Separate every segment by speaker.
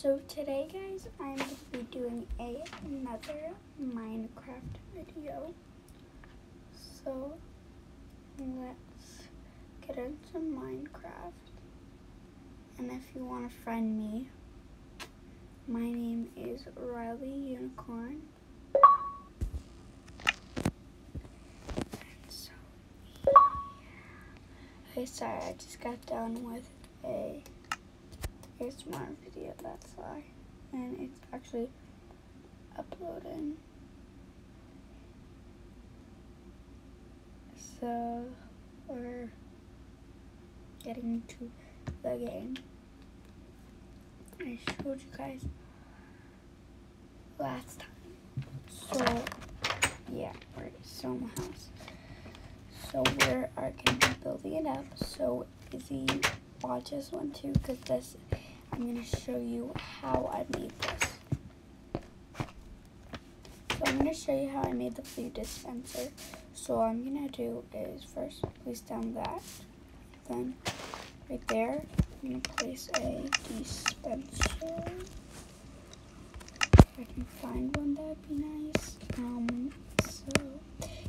Speaker 1: So today, guys, I'm going to be doing a, another Minecraft video. So let's get into Minecraft. And if you want to friend me, my name is Riley Unicorn. And so, yeah. Okay, sorry, I just got done with a ASMR video, that's why. And it's actually uploading. So, we're getting to the game. I showed you guys last time. So, yeah, we're at Soma House. So we are going to be building it up. So Izzy watch this one too because this I'm going to show you how I made this. So I'm going to show you how I made the food dispenser. So what I'm going to do is first place down that. Then right there, I'm going to place a dispenser. If I can find one, that'd be nice. Um, so,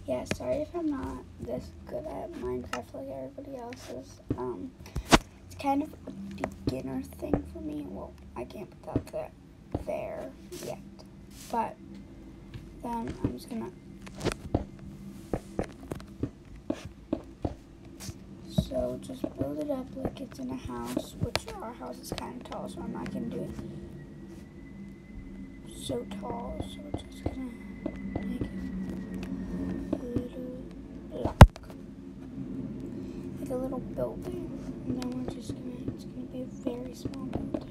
Speaker 1: yeah, sorry if I'm not this good at Minecraft like everybody else is. Um, kind of a beginner thing for me. Well, I can't put that there, there yet. But then I'm just gonna So just build it up like it's in a house, which our house is kind of tall, so I'm not gonna do it so tall. So we're just gonna make it a little block, like a little building. It's gonna be a very small building.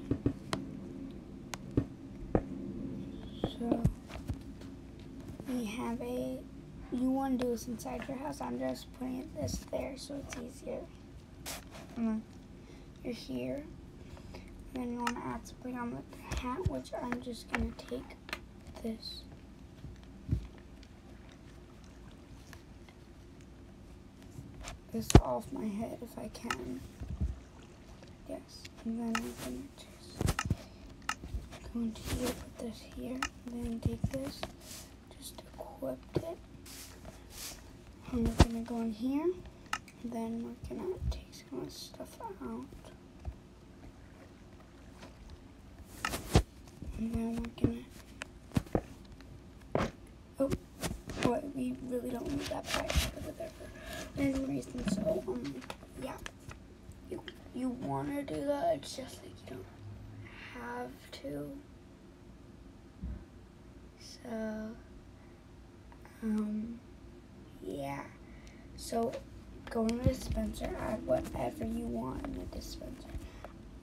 Speaker 1: So, we have a, you want to do this inside your house. I'm just putting this there so it's easier. And you're here. And then you want to add something on the hat, which I'm just going to take this. This off my head if I can. Yes, and then I'm gonna just go into here, put this here, then take this, just equip it. And we're gonna go in here, then we're gonna take some of this stuff out. And then we're gonna, oh, boy, we really don't need that part for any reason, so, um, you want to do that, it's just like you don't have to. So, um, yeah. So, go in the dispenser, add whatever you want in the dispenser.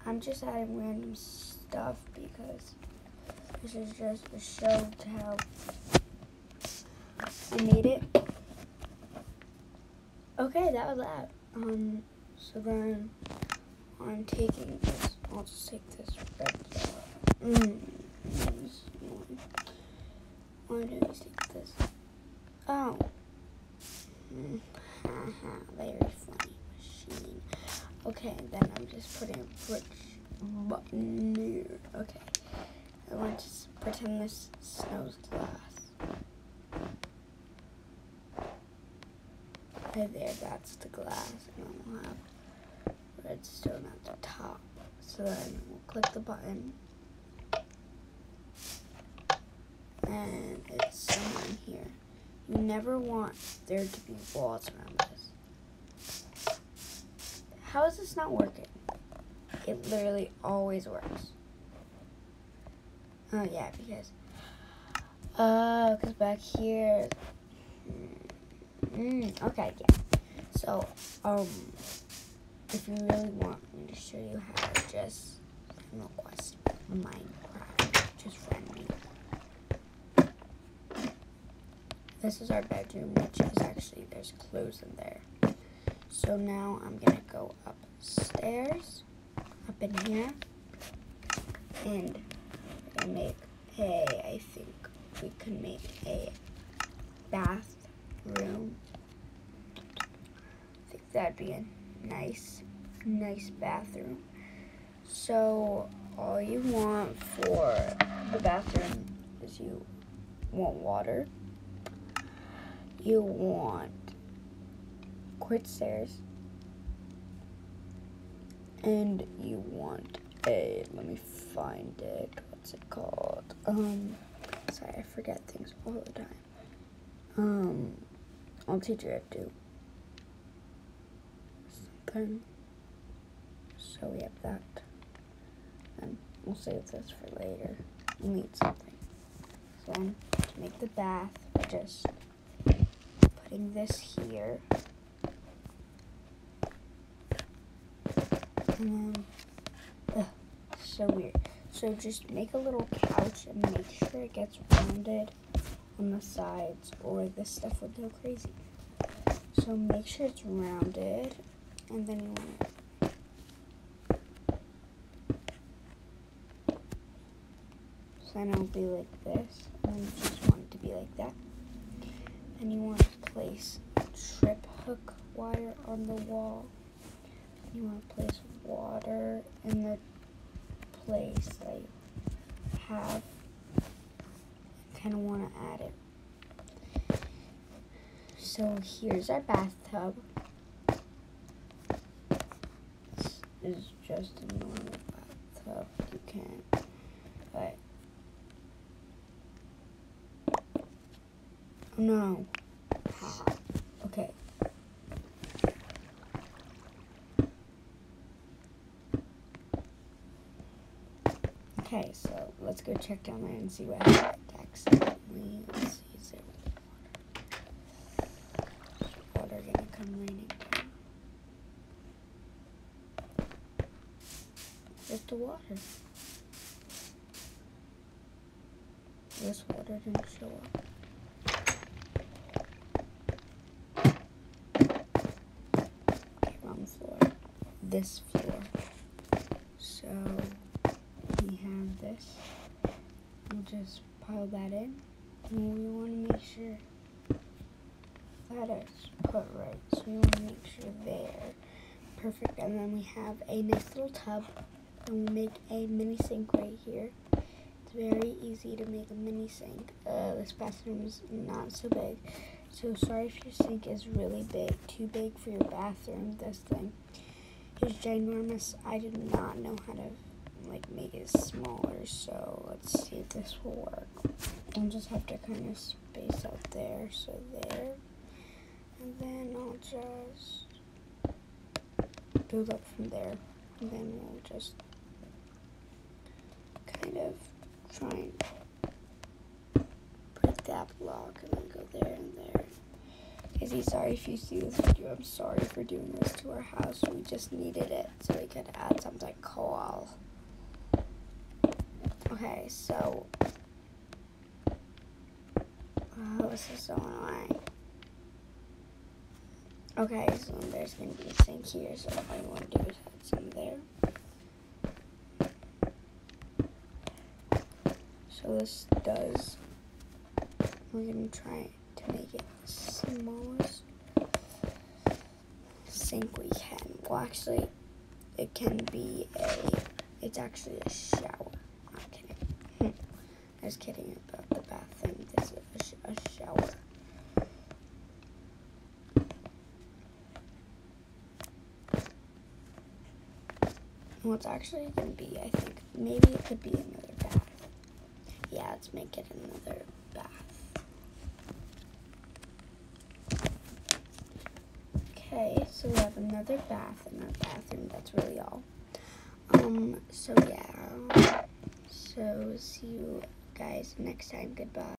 Speaker 1: I'm just adding random stuff because this is just a show to help. I need it. Okay, that was that. Um, so then I'm taking this. I'll just take this red Mmm. Why do I take this? Oh. Mm. Very funny machine. Okay, then I'm just putting a which button here. Okay. I want to pretend this snow's glass. Right there, that's the glass. Redstone at the top. So then we'll click the button. And it's somewhere in here. You never want there to be walls around this. How is this not working? It literally always works. Oh yeah, because uh, cause back here. Mm okay, yeah. So um, if you really want me to show you how to just request Minecraft, just friend me. This is our bedroom, which is actually, there's clothes in there. So now I'm to go upstairs, up in here, and make a, I think we can make a bathroom. I think that'd be a nice, nice bathroom. So all you want for the bathroom is you want water, you want quartz stairs, and you want a, let me find it, what's it called? Um, sorry, I forget things all the time. Um, I'll teach you how to do something. So we have that. And we'll save this for later. We'll need something. So then, to make the bath, just putting this here. And then, ugh, so weird. So just make a little couch and make sure it gets rounded on the sides or this stuff would go crazy. So make sure it's rounded and then you want to so then it'll be like this and you just want it to be like that. And you want to place trip hook wire on the wall. You want to place water in the place that you have. Kind of want to add it. So here's our bathtub. This is just a normal bathtub. You can't, but no. Okay. Okay, so let's go check down there and see what. Accidentally, let's see, is there water? Water gonna come raining down. Where's the water? This water didn't show up. Okay, wrong floor. This floor. So we have this. We'll just pile that in. And we want to make sure that is put right. So we want to make sure there. Perfect. And then we have a nice little tub. And we'll make a mini sink right here. It's very easy to make a mini sink. Uh, this bathroom is not so big. So sorry if your sink is really big, too big for your bathroom. This thing is ginormous. I did not know how to like make it smaller. So let's see if this will work. I'll just have to kind of space out there. So there, and then I'll just build up from there. And then we'll just kind of try and break that block and then go there and there. Izzy, sorry if you see this video. I'm sorry for doing this to our house. We just needed it so we could add something cool. Okay, so oh, this is so annoying. Okay, so there's gonna be a sink here, so all you want to do is add some there. So this does. We're try to make it smallest sink we can. Well, actually, it can be a. It's actually a shower. I'm kidding. Hmm. I was kidding about the bath thing. This is a, sh a shower. Well, it's actually going to be, I think, maybe it could be another bath. Yeah, let's make it another bath. Okay, so we have another bath in our bathroom. That's really all. Um, so yeah. So see you guys next time. Goodbye.